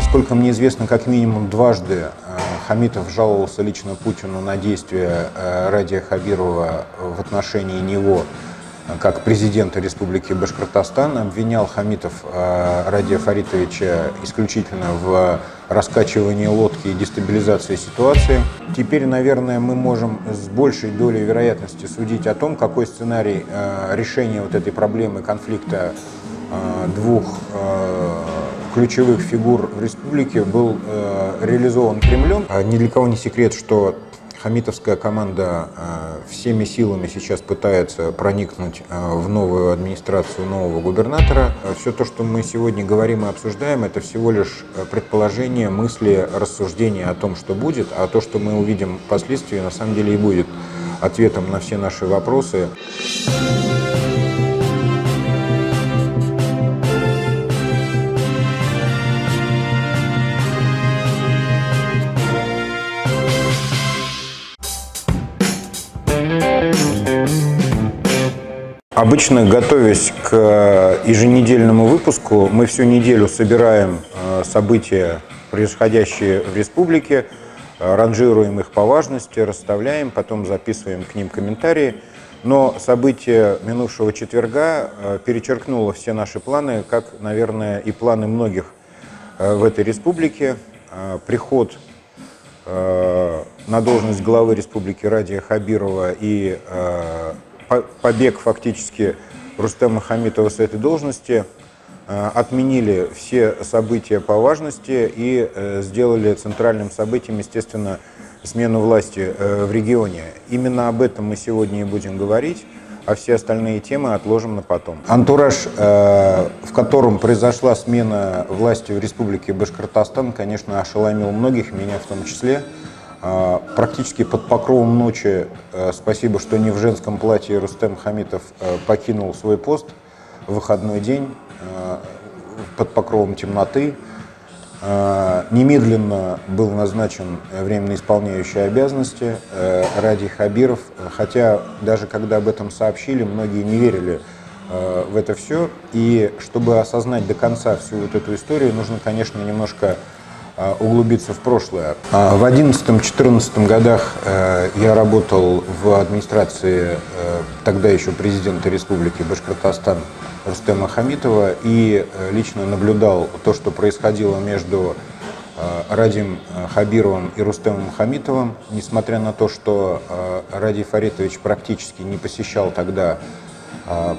Насколько мне известно, как минимум дважды Хамитов жаловался лично Путину на действия Радия Хабирова в отношении него как президента Республики Башкортостан, обвинял Хамитов э, Радия Фаритовича исключительно в раскачивании лодки и дестабилизации ситуации. Теперь, наверное, мы можем с большей долей вероятности судить о том, какой сценарий э, решения вот этой проблемы конфликта э, двух ключевых фигур в республике был реализован Кремлем. Ни для кого не секрет, что Хамитовская команда э, всеми силами сейчас пытается проникнуть э, в новую администрацию нового губернатора. Э, Все то, что мы сегодня говорим и обсуждаем, это всего лишь предположение, мысли, рассуждения о том, что будет, а то, что мы увидим впоследствии, на самом деле и будет ответом на все наши вопросы. Обычно, готовясь к э, еженедельному выпуску, мы всю неделю собираем э, события, происходящие в республике, э, ранжируем их по важности, расставляем, потом записываем к ним комментарии. Но событие минувшего четверга перечеркнуло все наши планы, как, наверное, и планы многих в этой республике. Приход на должность главы республики Радия Хабирова и побег фактически Рустема Хамитова с этой должности, э, отменили все события по важности и э, сделали центральным событием, естественно, смену власти э, в регионе. Именно об этом мы сегодня и будем говорить, а все остальные темы отложим на потом. Антураж, в котором произошла смена власти в республике Башкортостан, конечно, ошеломил многих, меня в том числе. А, практически под покровом ночи, э, спасибо, что не в женском платье, Рустем Хамитов э, покинул свой пост в выходной день э, под покровом темноты. Немедленно был назначен временно исполняющий обязанности Ради Хабиров, хотя даже когда об этом сообщили, многие не верили в это все. И чтобы осознать до конца всю вот эту историю, нужно, конечно, немножко углубиться в прошлое. А, в 2011-2014 годах э, я работал в администрации э, тогда еще президента Республики Башкортостан Рустема Хамитова и э, лично наблюдал то, что происходило между Радим Хабировым и Рустемом Хамитовым, несмотря на то, что Ради Фаритович практически не посещал тогда,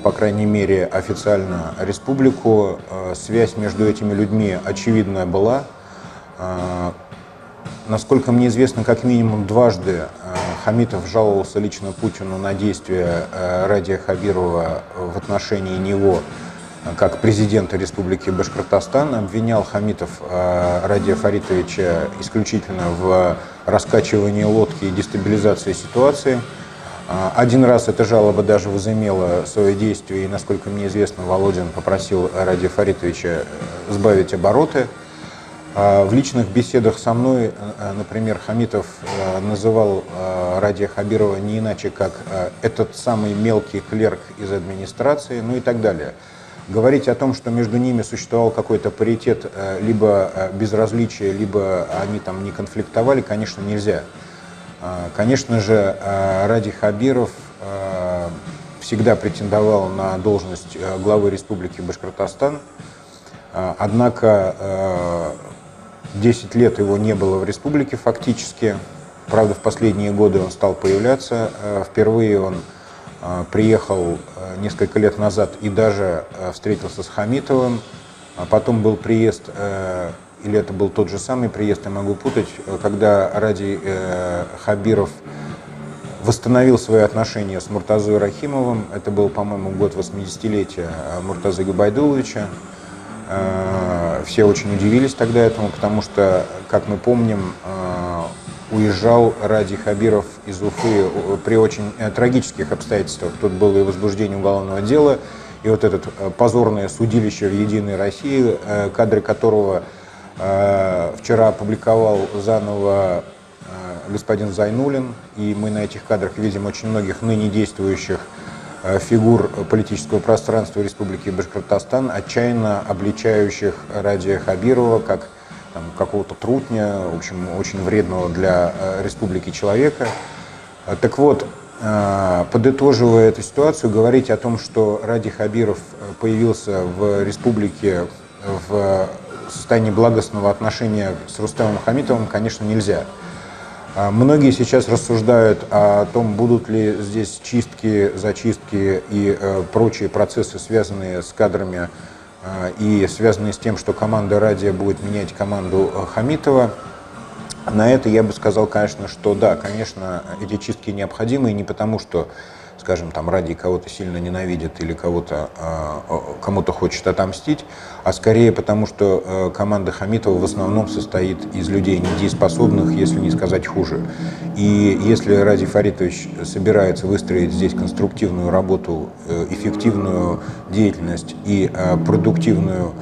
по крайней мере, официально республику, связь между этими людьми очевидная была – а, насколько мне известно, как минимум дважды а, Хамитов жаловался лично Путину на действия а, Радия Хабирова в отношении него как президента Республики Башкортостан. Обвинял Хамитов Радия Фаритовича исключительно в раскачивании лодки и дестабилизации ситуации. Один раз эта жалоба даже возымела свое действие, и, насколько мне известно, Володин попросил Радия Фаритовича э, сбавить обороты – а, в личных беседах со мной, э, э, например, Хамитов э, называл Радия Хабирова не иначе, как этот самый мелкий клерк из администрации, ну и так далее. Говорить о том, что между ними существовал какой-то паритет, либо безразличие, либо они там не конфликтовали, конечно, нельзя. Конечно же, Ради Хабиров всегда претендовал на должность главы Республики Башкортостан, однако 10 лет его не было в республике фактически. Правда, в последние годы он стал появляться. Э, впервые он э, приехал э, несколько лет назад и даже встретился с Хамитовым. А потом был приезд, или это был тот же самый приезд, я могу путать, когда Ради Хабиров восстановил свои отношения с Муртазой Рахимовым. Это был, по-моему, год 80-летия Муртазы Габайдуловича. Э, все очень удивились тогда этому, потому что, как мы помним, э, уезжал Ради Хабиров из Уфы при очень э, трагических обстоятельствах. Тут было и возбуждение уголовного дела, и вот это позорное судилище в «Единой России», кадры которого вчера опубликовал заново господин Зайнулин, и мы на этих кадрах видим очень многих ныне действующих Э, фигур политического пространства Республики Башкортостан, отчаянно обличающих Радия Хабирова как какого-то трутня, в общем, очень вредного для республики человека. Так вот, подытоживая эту ситуацию, говорить о том, что Ради Хабиров появился в республике в состоянии благостного отношения с Рустемом Хамитовым, конечно, нельзя. А, многие сейчас рассуждают о том, будут ли здесь чистки, зачистки и э, прочие процессы, связанные с кадрами э, и связанные с тем, что команда Радия будет менять команду э, Хамитова. На это я бы сказал, конечно, что да, конечно, эти чистки необходимы, и не потому, что скажем, там ради кого-то сильно ненавидит или кого-то а, кому-то хочет отомстить, а скорее потому, что э, команда Хамитова в основном состоит из людей недееспособных, если не сказать хуже. И если Ради Фаритович собирается выстроить здесь конструктивную работу, э, эффективную деятельность и э, продуктивную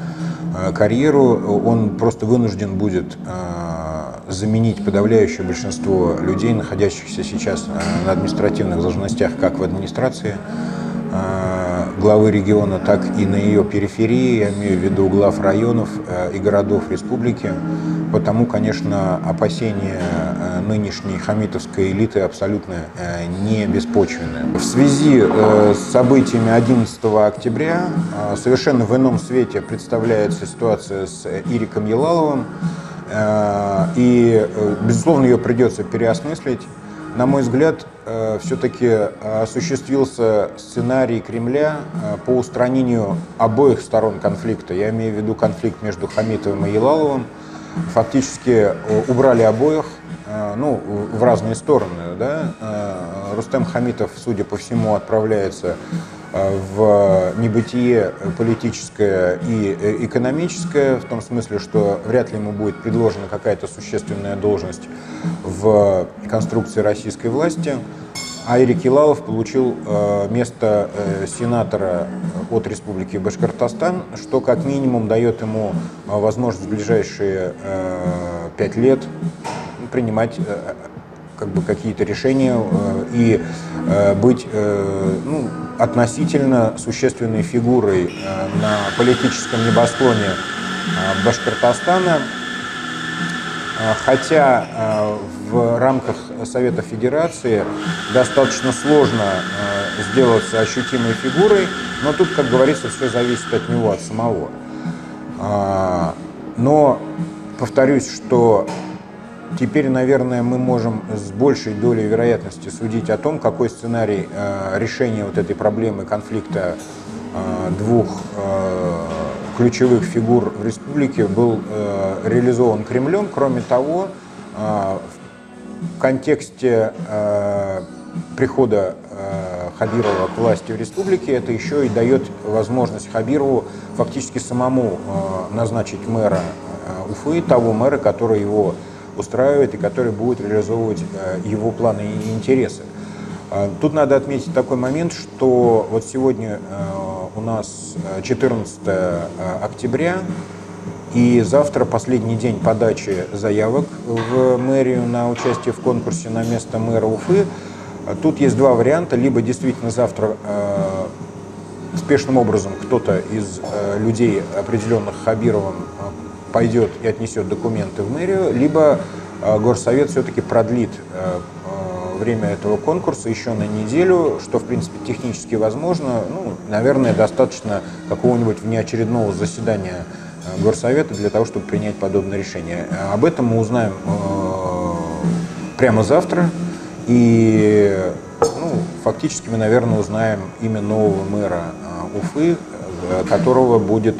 карьеру, он просто вынужден будет заменить подавляющее большинство людей, находящихся сейчас э, на административных должностях как в администрации э, главы региона, так и на ее периферии, я имею в виду глав районов э, и городов республики. Потому, конечно, опасения нынешней хамитовской элиты абсолютно не беспочвенны. В связи с событиями 11 октября совершенно в ином свете представляется ситуация с Ириком Елаловым, и, э, безусловно, ее придется переосмыслить. На мой взгляд, э, все-таки осуществился сценарий Кремля по устранению обоих сторон конфликта. Я имею в виду конфликт между Хамитовым и Елаловым. Фактически убрали обоих, ну, в разные стороны. Да? Рустем Хамитов, судя по всему, отправляется в небытие политическое и э, экономическое, в том смысле, что вряд ли ему будет предложена какая-то существенная должность в конструкции российской власти. А Эрик Елалов получил э, место э, сенатора от Республики Башкортостан, что как минимум дает ему возможность в ближайшие пять лет принимать как бы какие-то решения э, и э, быть э, ну, относительно существенной фигурой на политическом небосклоне Башкортостана. Хотя в рамках Совета Федерации достаточно сложно сделаться ощутимой фигурой, но тут, как говорится, все зависит от него, от самого. Но повторюсь, что Теперь, наверное, мы можем с большей долей вероятности судить о том, какой сценарий э, решения вот этой проблемы конфликта э, двух э, ключевых фигур в республике был реализован Кремлем. Кроме того, в контексте прихода Хабирова к власти в республике, это еще и дает возможность Хабирову фактически самому назначить мэра Уфы, того мэра, который его устраивает и который будет реализовывать э, его планы и интересы. А, тут надо отметить такой момент, что вот сегодня э, у нас 14 э, октября, и завтра последний день подачи заявок в мэрию на участие в конкурсе на место мэра Уфы. Тут есть два варианта. Либо действительно завтра э, спешным образом кто-то из э, людей, определенных Хабировым, пойдет и отнесет документы в мэрию, либо э, горсовет все-таки продлит э, э, время этого конкурса еще на неделю, что, в принципе, технически возможно. Ну, наверное, достаточно какого-нибудь внеочередного заседания горсовета для того, чтобы принять подобное решение. Об этом мы узнаем прямо завтра. И ну, фактически мы, наверное, узнаем имя нового мэра Уфы, которого будет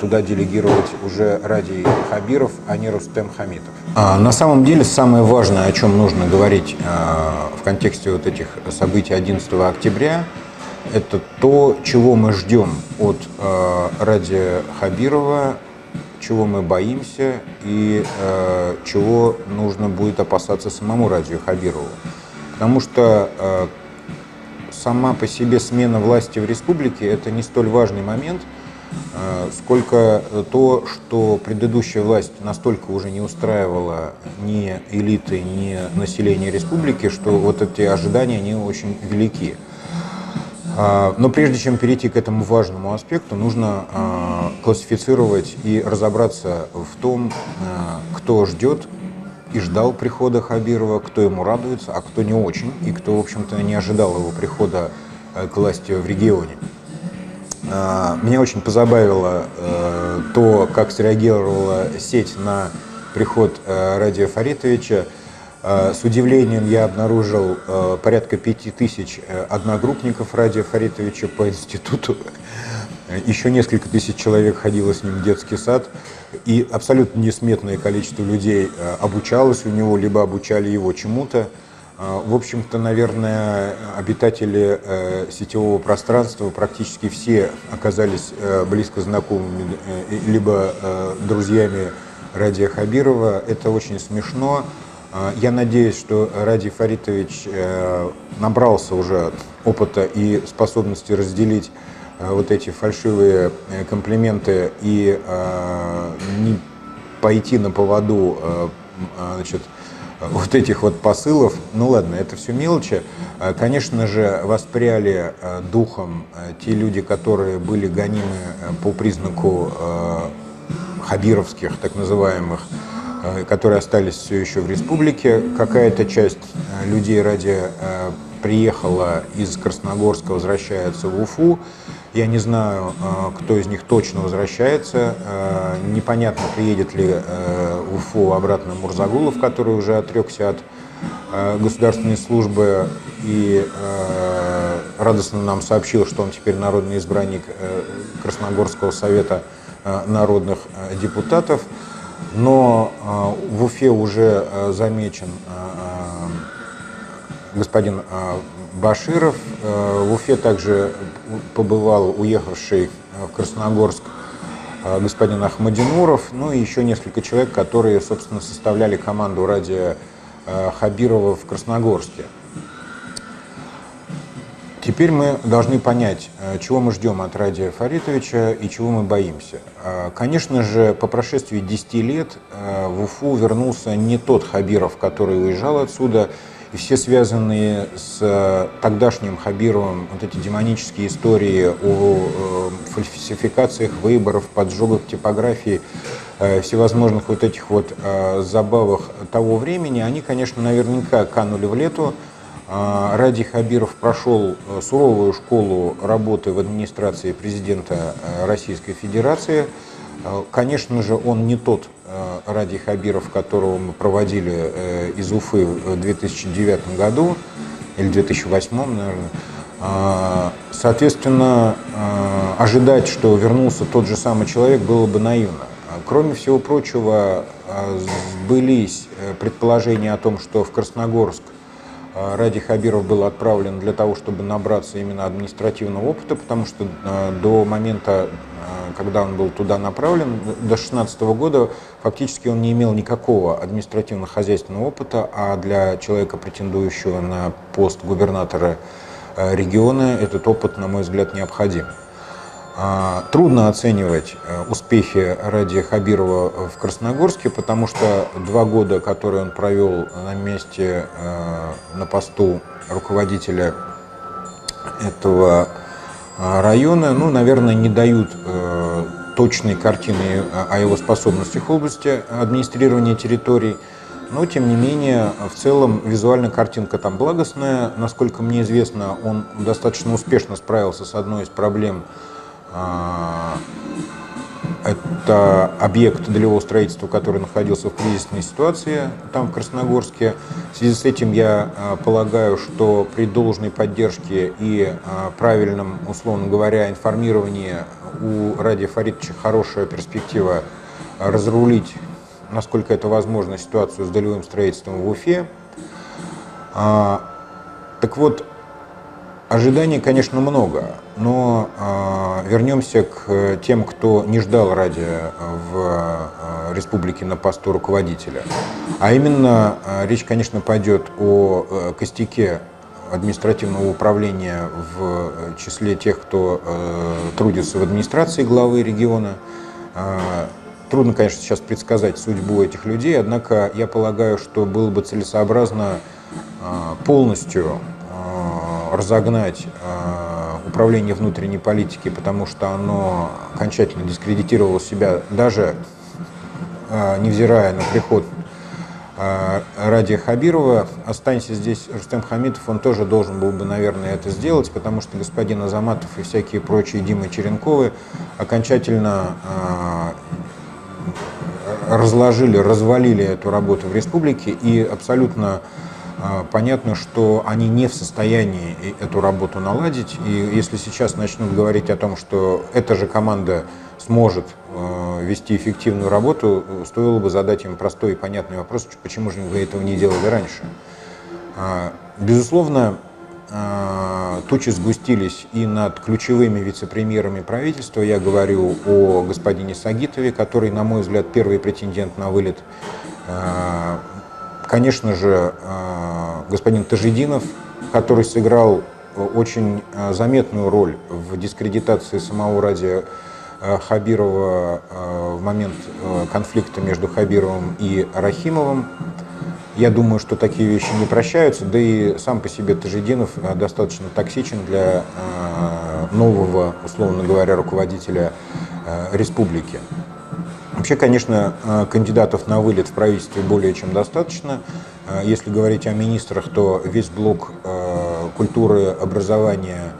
туда делегировать уже Ради Хабиров, а не Рустем Хамитов. А, на самом деле самое важное, о чем нужно говорить э, в контексте вот этих событий 11 октября, это то, чего мы ждем от Ради Хабирова, чего мы боимся и чего нужно будет опасаться самому Радию Хабирову. Потому что сама по себе смена власти в республике – это не столь важный момент – сколько то, что предыдущая власть настолько уже не устраивала ни элиты, ни население республики, что вот эти ожидания, они очень велики. А, но прежде чем перейти к этому важному аспекту, нужно а, классифицировать и разобраться в том, а, кто ждет и ждал прихода Хабирова, кто ему радуется, а кто не очень, и кто, в общем-то, не ожидал его прихода к власти в регионе. Меня очень позабавило то, как среагировала сеть на приход Радия Фаритовича. Э, с удивлением я обнаружил э, порядка пяти тысяч э, одногруппников Радия Фаритовича по институту. Еще несколько тысяч человек ходило с ним в детский сад. И абсолютно несметное количество людей обучалось у него, либо обучали его чему-то. В общем-то, наверное, обитатели сетевого пространства практически все оказались близко знакомыми, либо друзьями Радия Хабирова. Это очень смешно. А, я надеюсь, что Ради Фаритович э, набрался уже опыта и способности разделить э, вот эти фальшивые э, комплименты и не пойти на поводу значит, вот этих вот посылов. Ну ладно, это все мелочи. Конечно же, воспряли духом те люди, которые были гонимы по признаку хабировских, так называемых, Э, которые остались все еще в республике. Какая-то часть э, людей ради э, приехала из Красногорска, возвращается в Уфу. Я не знаю, кто из них точно возвращается. Непонятно, приедет ли в Уфу обратно Мурзагулов, который уже отрекся от государственной службы и радостно нам сообщил, что он теперь народный избранник Красногорского совета народных депутатов. Но в Уфе уже замечен господин Баширов. В Уфе также побывал уехавший в Красногорск господин Ахмадинуров, ну и еще несколько человек, которые, собственно, составляли команду ради Хабирова в Красногорске. Теперь мы должны понять, чего мы ждем от Радия Фаритовича и чего мы боимся. Конечно же, по прошествии 10 лет в Уфу вернулся не тот Хабиров, который уезжал отсюда, и все связанные с тогдашним Хабировым вот эти демонические истории о фальсификациях выборов, поджогах типографии, всевозможных вот этих вот забавах того времени, они, конечно, наверняка канули в лету, Ради Хабиров прошел э, суровую школу работы в администрации президента э, Российской Федерации. Э, конечно же, он не тот Ради Хабиров, которого мы проводили из Уфы в 2009 году, или 2008, наверное. А, соответственно, ожидать, что вернулся тот же самый человек, было бы наивно. Кроме всего прочего, сбылись предположения о том, что в Красногорск Ради Хабиров был отправлен для того, чтобы набраться именно административного опыта, потому что а, до момента, а, когда он был туда направлен, до 2016 года, фактически он не имел никакого административно-хозяйственного опыта, а для человека, претендующего на пост губернатора региона, этот опыт, на мой взгляд, необходим. А, трудно оценивать э, успехи Ради Хабирова в Красногорске, потому что два года, которые он провел на месте, э, на посту руководителя этого э, района, ну, наверное, не дают точной картины о его способностях в области администрирования территорий. Но, тем не менее, в целом визуальная картинка там благостная. Насколько мне известно, он достаточно успешно справился с одной из проблем это объект долевого строительства, который находился в кризисной ситуации там, в Красногорске. В связи с этим я а, полагаю, что при должной поддержке и а, правильном, условно говоря, информировании у Ради Фаридовича хорошая перспектива разрулить, насколько это возможно, ситуацию с долевым строительством в Уфе. Так вот, Ожиданий, конечно, много, но э, вернемся к тем, кто не ждал ради в э, республике на посту руководителя. А именно, э, речь, конечно, пойдет о э, костяке административного управления в числе тех, кто э, трудится в администрации главы региона. Э, трудно, конечно, сейчас предсказать судьбу этих людей, однако я полагаю, что было бы целесообразно э, полностью разогнать э, управления внутренней политики, потому что оно окончательно дискредитировало себя, даже невзирая на приход Ради Хабирова. Останься здесь Рустем Хамитов, он тоже должен был бы, наверное, это сделать, потому что господин Азаматов и всякие прочие Димы Черенковы окончательно разложили, развалили эту работу в республике и абсолютно а, понятно, что они не в состоянии эту работу наладить. И если сейчас начнут говорить о том, что эта же команда сможет а, вести эффективную работу, стоило бы задать им простой и понятный вопрос, почему же вы этого не делали раньше. А, безусловно, тучи сгустились и над ключевыми вице-премьерами правительства. Я говорю о господине Сагитове, который, на мой взгляд, первый претендент на вылет Конечно же, э, господин Тажидинов, который сыграл очень э, заметную роль в дискредитации самого Ради э, Хабирова в момент конфликта между Хабировым и Рахимовым. Я думаю, что такие вещи не прощаются, да и сам по себе Тажидинов достаточно токсичен для нового, условно говоря, руководителя республики. Вообще, конечно, э, кандидатов на вылет в правительстве более чем достаточно. Э, если говорить о министрах, то весь блок э, культуры, образования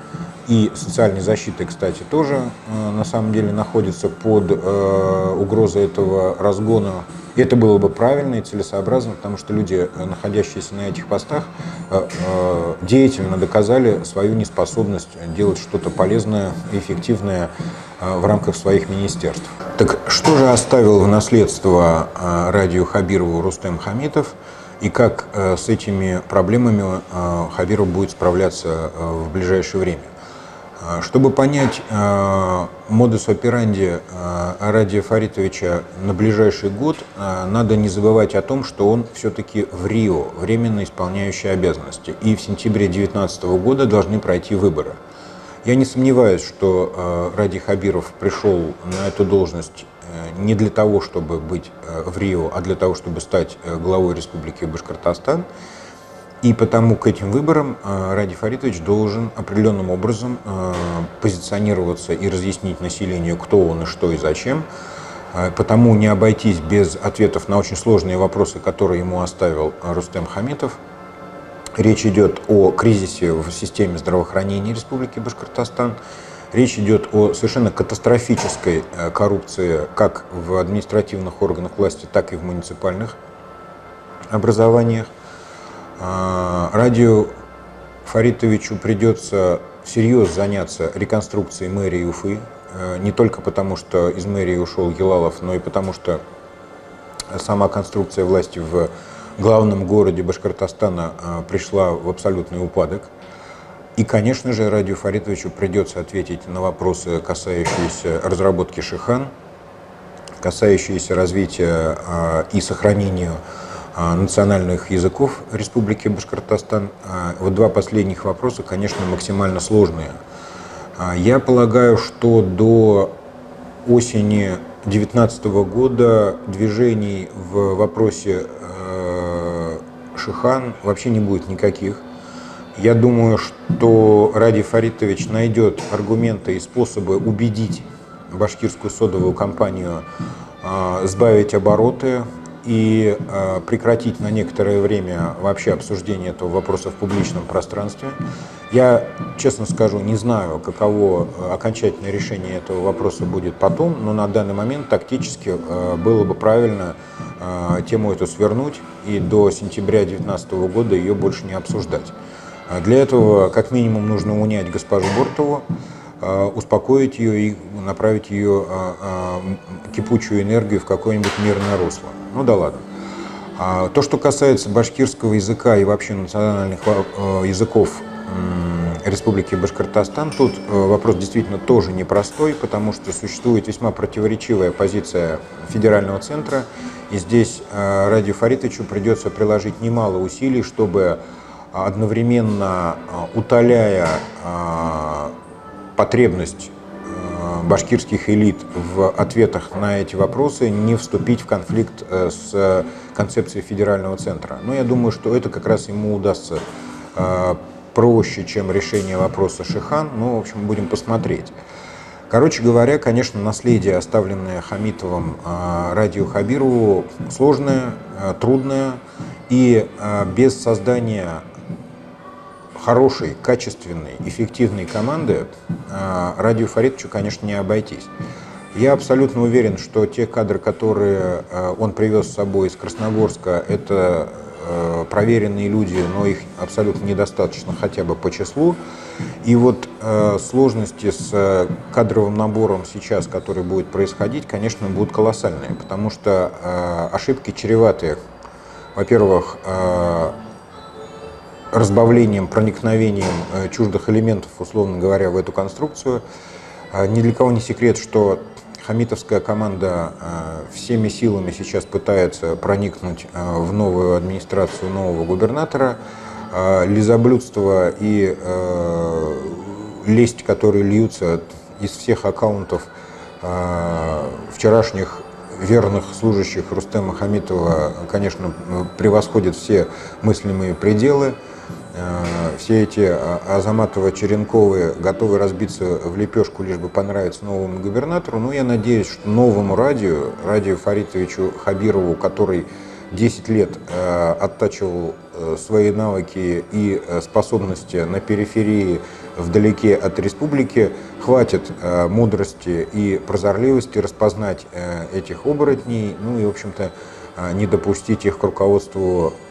и социальной защиты, кстати, тоже на самом деле находится под угрозой этого разгона. И это было бы правильно и целесообразно, потому что люди, находящиеся на этих постах, деятельно доказали свою неспособность делать что-то полезное и эффективное в рамках своих министерств. Так что же оставил в наследство а, радио Хабирову Рустем Хамитов и как э, с этими проблемами э, Хабиров будет справляться э, в ближайшее время? Чтобы понять модус операнди Радия Фаритовича на ближайший год, надо не забывать о том, что он все-таки в Рио, временно исполняющий обязанности. И в сентябре 2019 года должны пройти выборы. Я не сомневаюсь, что э, Ради Хабиров пришел на эту должность э, не для того, чтобы быть э, в Рио, а для того, чтобы стать главой Республики Башкортостан. И потому к этим выборам Ради Фаритович должен определенным образом позиционироваться и разъяснить населению, кто он и что и зачем. Потому не обойтись без ответов на очень сложные вопросы, которые ему оставил Рустем Хамитов – Речь идет о кризисе в системе здравоохранения Республики Башкортостан. Речь идет о совершенно катастрофической э, коррупции как в административных органах власти, так и в муниципальных образованиях. А, Радио Фаритовичу придется всерьез заняться реконструкцией мэрии Уфы, э, не только потому, что из мэрии ушел Елалов, но и потому, что сама конструкция власти в главном городе Башкортостана а, пришла в абсолютный упадок. И, конечно же, Радию Фаритовичу придется ответить на вопросы, касающиеся разработки Шихан, касающиеся развития а, и сохранения а, национальных языков Республики Башкортостан. Вот два последних вопроса, конечно, максимально сложные. Я полагаю, что до осени 2019 года движений в вопросе Шихан вообще не будет никаких. Я думаю, что Ради Фаритович найдет аргументы и способы убедить башкирскую содовую компанию э, сбавить обороты и э, прекратить на некоторое время вообще обсуждение этого вопроса в публичном пространстве. Я, честно скажу, не знаю, каково э, окончательное решение этого вопроса будет потом, но на данный момент тактически э, было бы правильно э, тему эту свернуть и до сентября 2019 года ее больше не обсуждать. Для этого, как минимум, нужно унять госпожу Бортову, успокоить ее и направить ее кипучую энергию в какое-нибудь мирное русло. Ну да ладно. То, что касается башкирского языка и вообще национальных языков Республики Башкортостан. Тут э, вопрос действительно тоже непростой, потому что существует весьма противоречивая позиция федерального центра. И здесь э, Радию Фаритовичу придется приложить немало усилий, чтобы одновременно э, утоляя потребность башкирских элит в ответах на эти вопросы не вступить в конфликт с концепцией федерального центра. Но я думаю, что это как раз ему удастся проще, чем решение вопроса Шихан. Ну, в общем, будем посмотреть. Короче говоря, конечно, наследие, оставленное Хамитовым э, Радио Хабирову, сложное, э, трудное. И э, без создания хорошей, качественной, эффективной команды Радио Фаридовичу, конечно, не обойтись. Я абсолютно уверен, что те кадры, которые он привез с собой из Красногорска, это проверенные люди, но их абсолютно недостаточно хотя бы по числу. И вот э, сложности с э, кадровым набором сейчас, который будет происходить, конечно, будут колоссальные, потому что э, ошибки чреваты, во-первых, э, разбавлением, проникновением э, чуждых элементов, условно говоря, в эту конструкцию. Э, ни для кого не секрет, что Хамитовская команда э, всеми силами сейчас пытается проникнуть э, в новую администрацию нового губернатора. Э, лизоблюдство и лесть, которые льются из всех аккаунтов вчерашних верных служащих Рустема Хамитова, конечно, превосходит все мыслимые пределы. Э, все эти а, Азаматово-Черенковые готовы разбиться в лепешку, лишь бы понравиться новому губернатору. Но я надеюсь, что новому радио, радио Фаритовичу Хабирову, который 10 лет э, оттачивал э, свои навыки и способности на периферии вдалеке от республики, хватит мудрости и прозорливости распознать этих оборотней, ну и, в общем-то, не допустить их к руководству Э,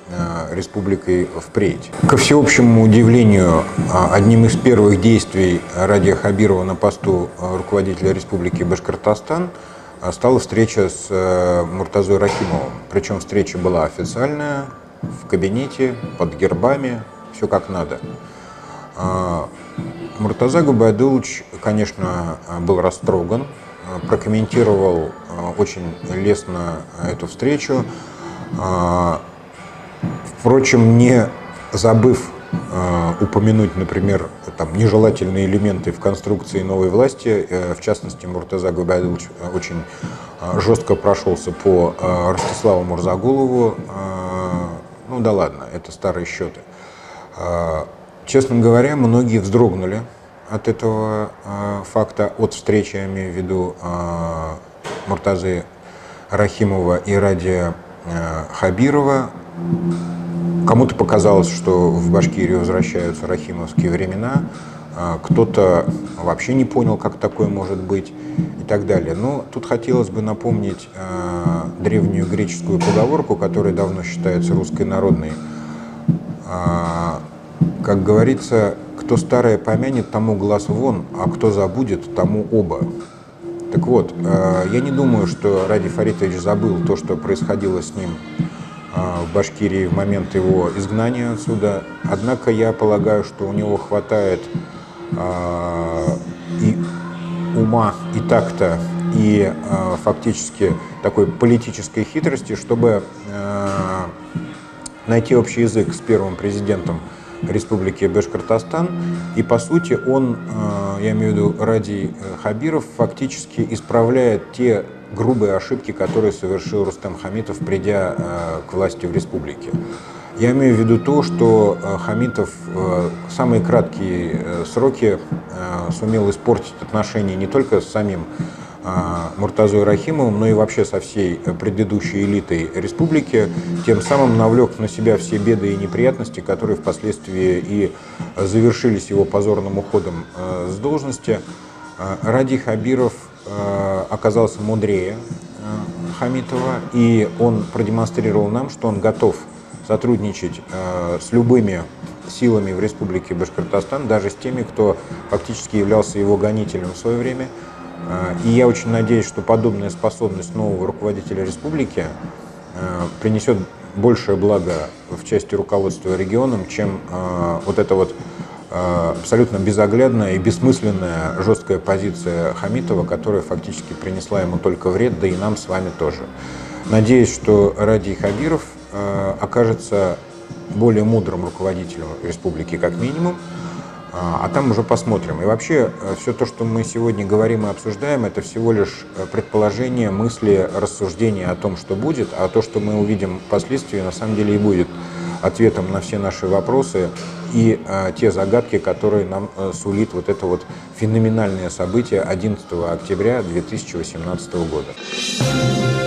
республикой впредь. Ко всеобщему удивлению, а, одним из первых действий Радия Хабирова на посту э, руководителя республики Башкортостан э, стала встреча с Муртазой Рахимовым. Причем встреча была официальная, в кабинете, под гербами, все как надо. Муртаза Губайдулович, конечно, был растроган, прокомментировал очень лестно эту встречу. Впрочем, не забыв э, упомянуть, например, там, нежелательные элементы в конструкции новой власти. Э, в частности, Муртаза Губайдович э, очень жестко прошелся по Ростиславу Мурзагулову. Ну да ладно, это старые счеты. Честно говоря, многие вздрогнули от этого факта, от встречи, я имею в виду Муртазы Рахимова и Радия Хабирова. Кому-то показалось, что в Башкирию возвращаются рахимовские времена, а кто-то вообще не понял, как такое может быть и так далее. Но тут хотелось бы напомнить э, древнюю греческую поговорку, которая давно считается русской народной. Э, как говорится, кто старое помянет, тому глаз вон, а кто забудет, тому оба. Так вот, я не думаю, что Ради Фаритович забыл то, что происходило с ним а, в Башкирии в момент его изгнания отсюда. Однако я полагаю, что у него хватает а, и ума, и такта, и а, фактически такой политической хитрости, чтобы найти общий язык с первым президентом Республики Башкортостан. И по сути он, я имею в виду Ради Хабиров, фактически исправляет те грубые ошибки, которые совершил Рустам Хамитов, придя э, к власти в республике. Я имею в виду то, что э, Хамитов в э, самые краткие сроки сумел испортить отношения не только с самим Муртазой Рахимовым, но и вообще со всей предыдущей элитой республики, тем самым навлек на себя все беды и неприятности, которые впоследствии и завершились его позорным уходом с должности. Ради Хабиров оказался мудрее э, Хамитова, и он продемонстрировал нам, что он готов сотрудничать э, с любыми силами в Республике Башкортостан, даже с теми, кто фактически являлся его гонителем в свое время. И я очень надеюсь, что подобная способность нового руководителя республики принесет большее благо в части руководства регионом, чем вот это вот Э, абсолютно безоглядная и бессмысленная жесткая позиция Хамитова, которая фактически принесла ему только вред, да и нам с вами тоже. Надеюсь, что Ради Хабиров э, окажется более мудрым руководителем республики как минимум, а, а там уже посмотрим. И вообще, э, все то, что мы сегодня говорим и обсуждаем, это всего лишь предположение, мысли, рассуждения о том, что будет, а то, что мы увидим впоследствии, на самом деле и будет ответом на все наши вопросы и э, те загадки, которые нам э, сулит вот это вот феноменальное событие 11 октября 2018 года.